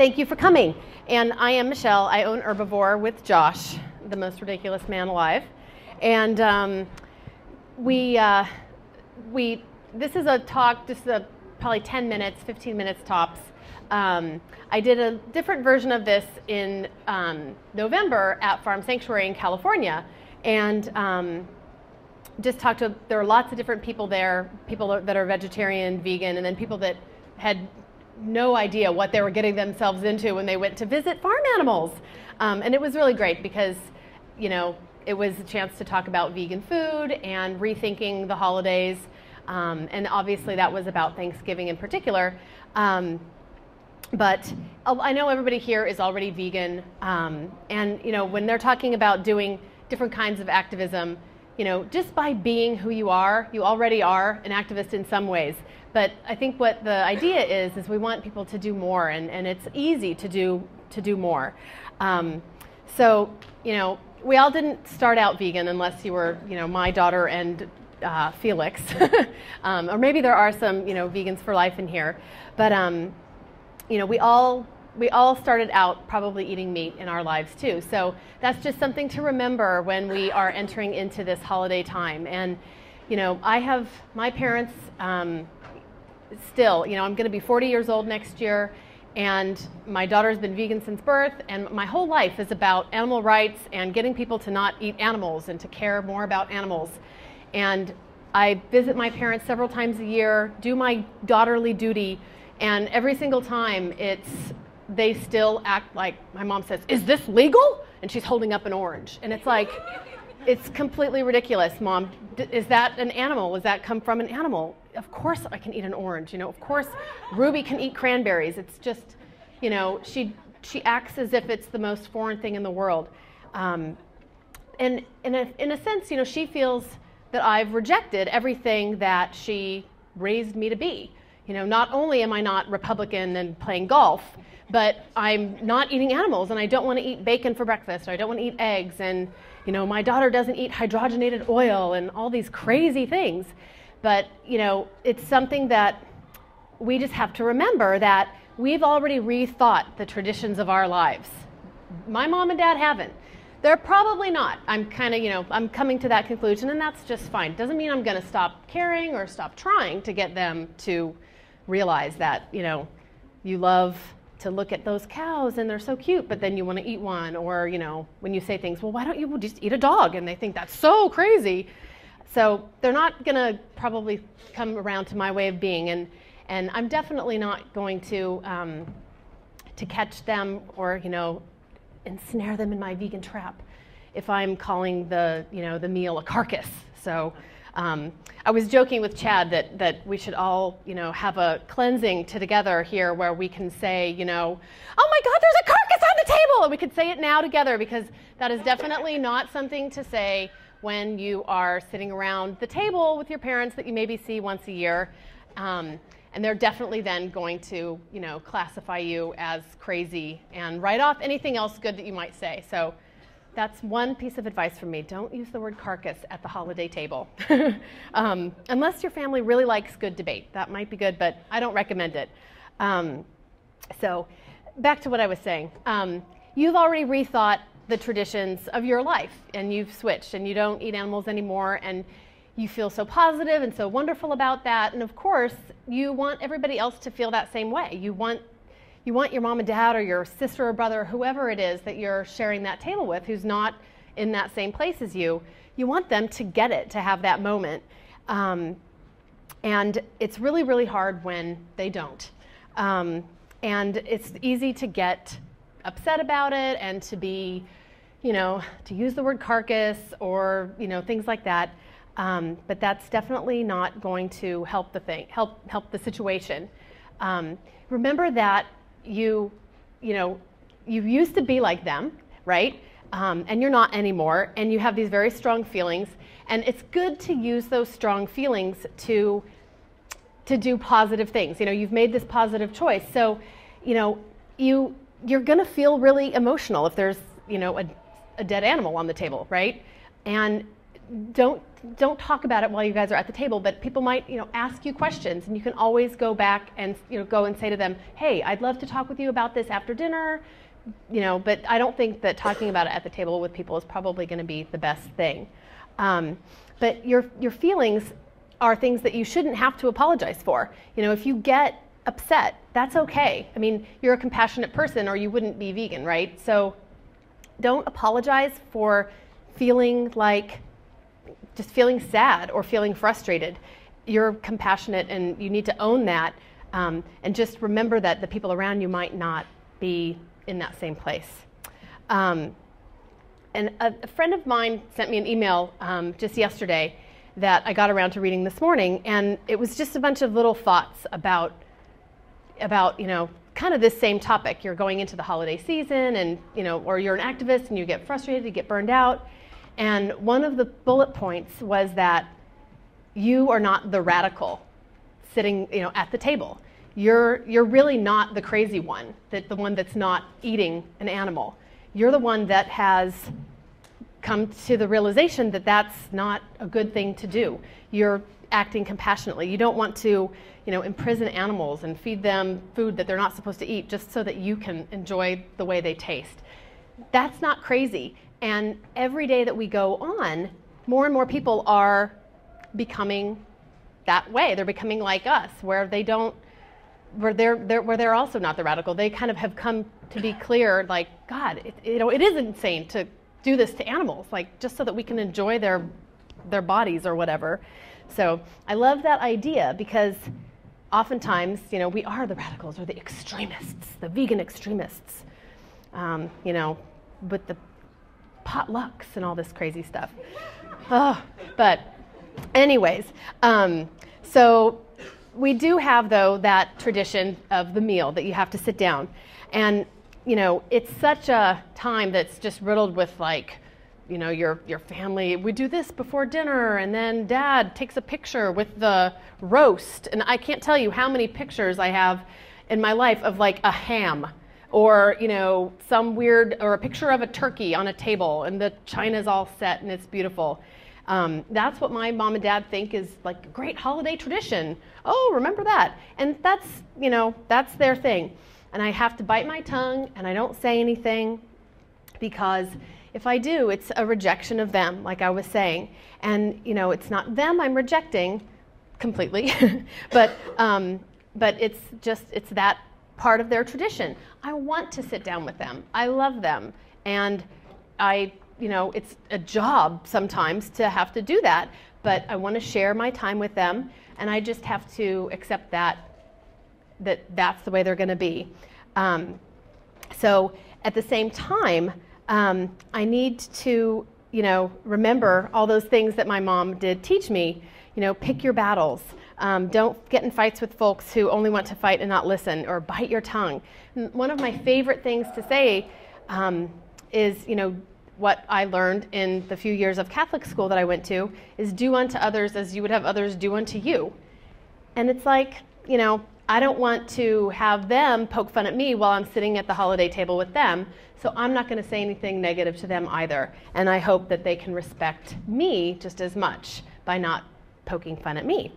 thank you for coming. And I am Michelle. I own Herbivore with Josh, the most ridiculous man alive. And um, we, uh, we, this is a talk, just a, probably 10 minutes, 15 minutes tops. Um, I did a different version of this in um, November at Farm Sanctuary in California. And um, just talked to, there are lots of different people there, people that are vegetarian, vegan, and then people that had no idea what they were getting themselves into when they went to visit farm animals. Um, and it was really great because, you know, it was a chance to talk about vegan food and rethinking the holidays. Um, and obviously that was about Thanksgiving in particular. Um, but I know everybody here is already vegan. Um, and, you know, when they're talking about doing different kinds of activism, you know, just by being who you are, you already are an activist in some ways. But I think what the idea is is we want people to do more, and, and it's easy to do to do more. Um, so you know, we all didn't start out vegan unless you were you know my daughter and uh, Felix, um, or maybe there are some you know vegans for life in here, but um, you know we all we all started out probably eating meat in our lives too. So that's just something to remember when we are entering into this holiday time. And you know, I have my parents. Um, still, you know, I'm going to be 40 years old next year, and my daughter's been vegan since birth, and my whole life is about animal rights and getting people to not eat animals and to care more about animals. And I visit my parents several times a year, do my daughterly duty, and every single time it's they still act like my mom says, "Is this legal?" and she's holding up an orange. And it's like it's completely ridiculous, mom. is that an animal? Does that come from an animal? of course I can eat an orange. You know, of course Ruby can eat cranberries. It's just, you know, she she acts as if it's the most foreign thing in the world. Um, and in a, in a sense, you know, she feels that I've rejected everything that she raised me to be. You know, not only am I not Republican and playing golf, but I'm not eating animals and I don't want to eat bacon for breakfast or I don't want to eat eggs and, you know, my daughter doesn't eat hydrogenated oil and all these crazy things. But, you know, it's something that we just have to remember that we've already rethought the traditions of our lives. My mom and dad haven't. They're probably not. I'm kind of, you know, I'm coming to that conclusion, and that's just fine. Doesn't mean I'm going to stop caring or stop trying to get them to realize that, you know, you love to look at those cows and they're so cute, but then you want to eat one. Or, you know, when you say things, well, why don't you just eat a dog? And they think that's so crazy. So they're not going to probably come around to my way of being, and and I'm definitely not going to um, to catch them or you know ensnare them in my vegan trap if I'm calling the you know the meal a carcass. So. Um, I was joking with Chad that, that we should all, you know, have a cleansing to together here where we can say, you know, oh my God, there's a carcass on the table, and we could say it now together because that is definitely not something to say when you are sitting around the table with your parents that you maybe see once a year. Um, and they're definitely then going to, you know, classify you as crazy and write off anything else good that you might say. So that's one piece of advice from me. Don't use the word carcass at the holiday table. um, unless your family really likes good debate. That might be good, but I don't recommend it. Um, so back to what I was saying. Um, you've already rethought the traditions of your life and you've switched and you don't eat animals anymore and you feel so positive and so wonderful about that and of course you want everybody else to feel that same way you want you want your mom and dad or your sister or brother or whoever it is that you're sharing that table with who's not in that same place as you you want them to get it to have that moment um, and it's really really hard when they don't um, and it's easy to get upset about it and to be you know, to use the word carcass or, you know, things like that. Um, but that's definitely not going to help the thing, help, help the situation. Um, remember that you, you know, you used to be like them, right? Um, and you're not anymore, and you have these very strong feelings. And it's good to use those strong feelings to, to do positive things. You know, you've made this positive choice. So, you know, you, you're going to feel really emotional if there's, you know, a a dead animal on the table, right? And don't don't talk about it while you guys are at the table, but people might, you know, ask you questions, and you can always go back and you know go and say to them, "Hey, I'd love to talk with you about this after dinner." You know, but I don't think that talking about it at the table with people is probably going to be the best thing. Um, but your your feelings are things that you shouldn't have to apologize for. You know, if you get upset, that's okay. I mean, you're a compassionate person, or you wouldn't be vegan, right? So, don't apologize for feeling like just feeling sad or feeling frustrated. You're compassionate and you need to own that. Um, and just remember that the people around you might not be in that same place. Um, and a, a, friend of mine sent me an email um, just yesterday that I got around to reading this morning, and it was just a bunch of little thoughts about, about you know, kind of this same topic. You're going into the holiday season, and you know, or you're an activist and you get frustrated, you get burned out, and one of the bullet points was that you are not the radical sitting you know, at the table. You're, you're really not the crazy one, that the one that's not eating an animal. You're the one that has come to the realization that that's not a good thing to do. You're acting compassionately. You don't want to, you know, imprison animals and feed them food that they're not supposed to eat just so that you can enjoy the way they taste. That's not crazy. And every day that we go on, more and more people are becoming that way. They're becoming like us, where they don't, where they're, they're where they're also not the radical. They kind of have come to be clear, like God, it, you know, it is insane to do this to animals, like just so that we can enjoy their their bodies or whatever. So I love that idea because oftentimes, you know, we are the radicals or the extremists, the vegan extremists. Um, you know, with the potlucks and all this crazy stuff. Oh, but, anyways, um, so we do have, though, that tradition of the meal that you have to sit down. And, you know, it's such a time that's just riddled with like, you know, your, your family, we do this before dinner, and then dad takes a picture with the roast. And I can't tell you how many pictures I have in my life of like a ham or you know some weird or a picture of a turkey on a table and the china's all set and it's beautiful. Um, that's what my mom and dad think is like a great holiday tradition. Oh remember that. And that's you know that's their thing. And i have to bite my tongue and i don't say anything because if i do it's a rejection of them like i was saying. And you know it's not them i'm rejecting completely but um, but it's just it's that part of their tradition. I want to sit down with them. I love them. And I, you know, it's a job sometimes to have to do that, but I want to share my time with them and I just have to accept that that that's the way they're going to be. Um, so at the same time, um, I need to, you know, remember all those things that my mom did teach me. You know, pick your battles. Um, don't get in fights with folks who only want to fight and not listen, or bite your tongue. one of my favorite things to say um, is, you know, what I learned in the few years of Catholic school that I went to is do unto others as you would have others do unto you. And it's like, you know, I don't want to have them poke fun at me while I'm sitting at the holiday table with them, so I'm not going to say anything negative to them either. And I hope that they can respect me just as much by not poking fun at me.